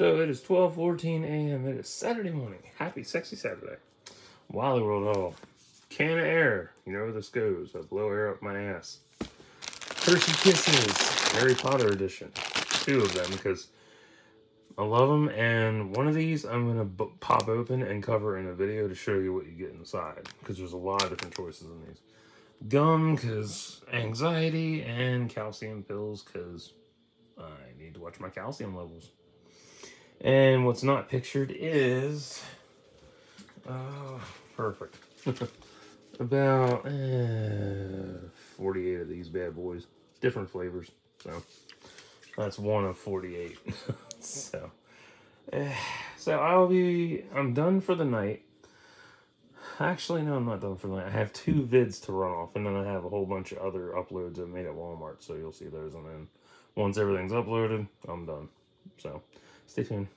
So it is 12:14 a.m. It is Saturday morning. Happy sexy Saturday. Wally World Haul. Can of air. You know where this goes. I blow air up my ass. Hershey Kisses. Harry Potter edition. Two of them because I love them. And one of these I'm going to pop open and cover in a video to show you what you get inside. Because there's a lot of different choices in these. Gum because anxiety and calcium pills because I need to watch my calcium levels. And what's not pictured is, uh, perfect. About eh, 48 of these bad boys, different flavors. So that's one of 48. so, eh, so I'll be, I'm done for the night. Actually, no, I'm not done for the night. I have two vids to run off, and then I have a whole bunch of other uploads I made at Walmart, so you'll see those. And then once everything's uploaded, I'm done. So stay tuned.